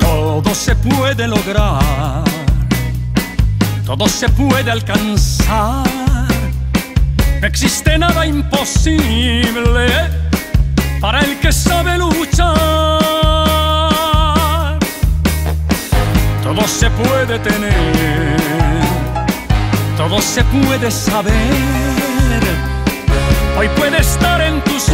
Todo se puede lograr, todo se puede alcanzar. No existe nada imposible para el que sabe luchar. Todo se puede tener, todo se puede saber. Hoy puede estar en tus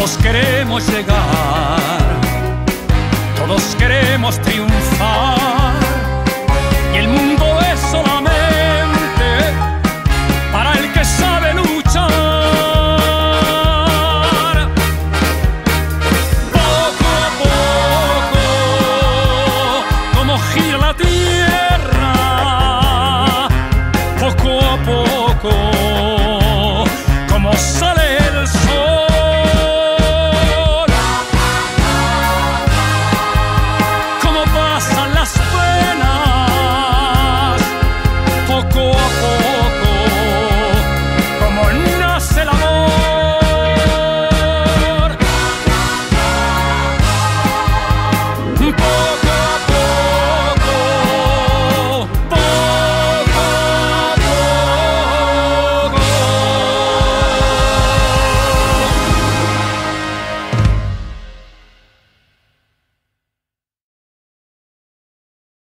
Todos queremos llegar, todos queremos triunfar. forever.